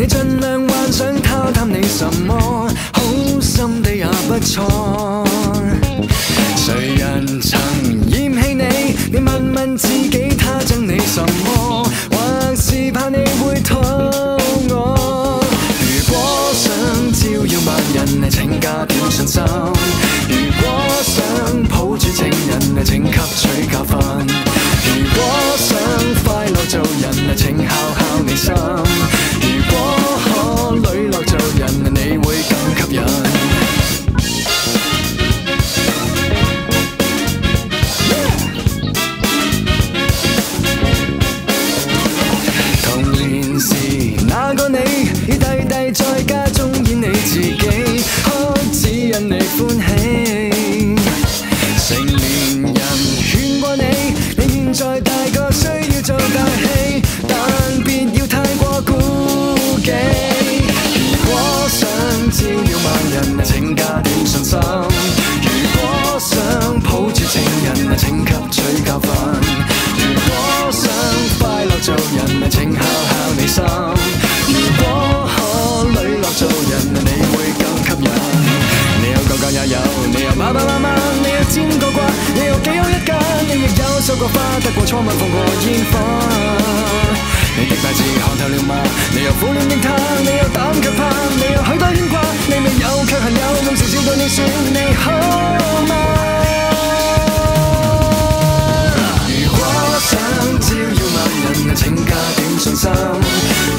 你尽量幻想他贪你什么，好心地也不错。谁人曾嫌弃你？你问问自己，他憎你什么？或是怕你会讨我？如果想照耀万人，你请加点信心；如果想抱住情人，你请吸取教训；如果想快乐做人，你请孝孝你心。人，请加点信心。如果想抱住情人，请吸取教训。如果想快乐做人，请敲敲你心。如果可磊落做人，你会更吸引。你有狗间也有，你有八八八万，你有尖个瓜，你有几好一家，你亦有收过花，得过初吻，放过烟花。你的大字看透了吗？你有苦恋的他，你有胆却怕，你有许。请加点信心。